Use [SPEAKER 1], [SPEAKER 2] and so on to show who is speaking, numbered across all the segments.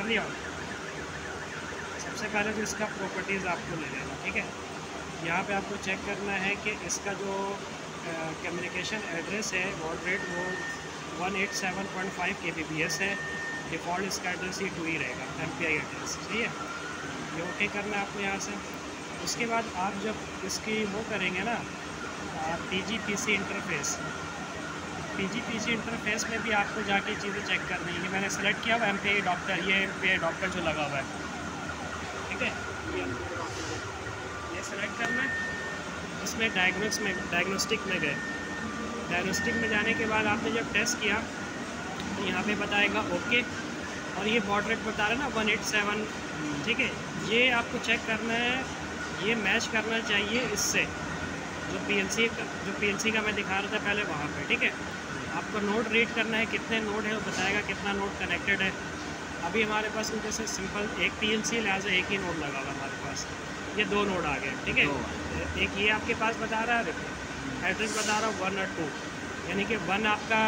[SPEAKER 1] कर लिया। सबसे पहले तो इसका प्रॉपर्टीज़ आपको ले लेना, ठीक है? यहाँ पे आपको चेक करना है कि इसका जो कम्युनिकेशन एड्रेस है वॉड रेट वो 187.5 के बी पी एस है। डिफ़ॉल्ट इसका एड्रेस ही टू ही रहेगा एम पी आई एड्रेस सही है? ये ओके करना है आपको यहाँ से। उसके बाद आप जब इसकी वो करेंगे ना P G P C interface P G P C interface में भी आपको जाके चीज़ें चेक करनी है। मैंने सेलेक्ट किया हुआ M P doctor M P P डॉक्टर जो लगा हुआ है। ठीक है? ये सेलेक्ट करना। है इसमें डायग्नोस में डायग्नोस्टिक में गए। डायग्नोस्टिक में जाने के बाद आपने जब टेस्ट किया तो यहाँ पे बताएगा, ओके। और ये बॉड रेट बता रहे ना वन एट सेवन ठीक है? ये आपको चेक करना है, ये मैच करना चाहिए इससे। जो पीएलसी का जो पीएलसी का मैं दिखा रहा था पहले वहाँ पे। ठीक है? आपको नोट रीड करना है कितने नोट है वो बताएगा कितना नोट कनेक्टेड है। अभी हमारे पास जैसे सिंपल एक पी एल सी लिहाजा एक ही नोट लगा हुआ हमारे पास। ये दो नोट आ गए ठीक है? एक ये आपके पास बता रहा है एड्रेस बता रहा हूँ वन और टू यानी कि वन आपका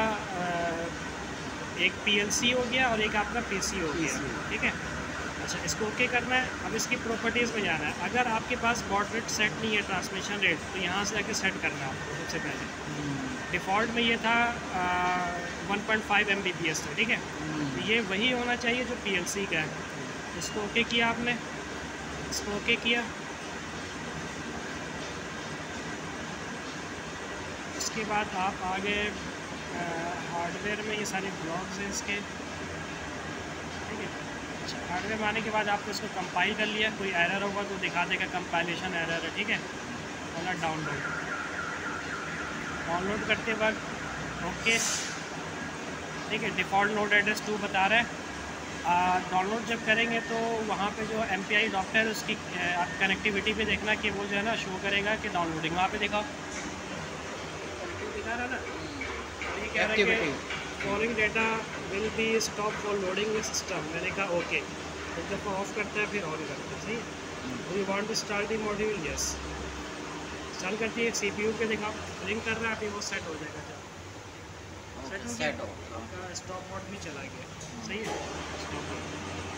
[SPEAKER 1] एक पीएलसी हो गया और एक आपका पीसी हो गया। ठीक है? अच्छा इसको ओके करना है। अब इसकी प्रॉपर्टीज़ में जाना है। अगर आपके पास बॉड रेट सेट नहीं है ट्रांसमिशन रेट तो यहाँ से आके सेट करना है आपको सबसे पहले। डिफ़ॉल्ट में ये था one point five M B P S था ठीक है? तो ये वही होना चाहिए जो पी एल सी का है। इसको ओके किया आपने? इसको ओके किया? इसके बाद आप आगे हार्डवेयर में ये सारे ब्लॉग्स हैं इसके। ठीक है? अच्छा हार्डवेयर में आने के बाद आपने इसको कंपाइल कर लिया कोई एरर होगा तो दिखा देगा कंपाइलेशन एरर है ठीक है? और डाउनलोड डाउनलोड करते वक्त ओके ठीक है डिफ़ॉल्ट नोट एड्रेस टू बता रहा है। डाउनलोड जब करेंगे तो वहाँ पे जो एम पी आई डॉक्टर उसकी आप कनेक्टिविटी पे देखना कि वो जो है ना शो करेगा कि डाउनलोडिंग वहाँ पे दिखाओ। दिखा रहा ना ये कह रहा है following data will be stop for loading system मैंने कहा ओके एक दफ़ा ऑफ़ करते हैं फिर ऑन करते हैं सही? है you want to start the module yes चल करती है सी पी यू पे देखा लिंक कर रहा है अभी वो सेट हो जाएगा जब सेट हो गया? आपका स्टॉप वॉट भी चला गया। सही है? स्टॉप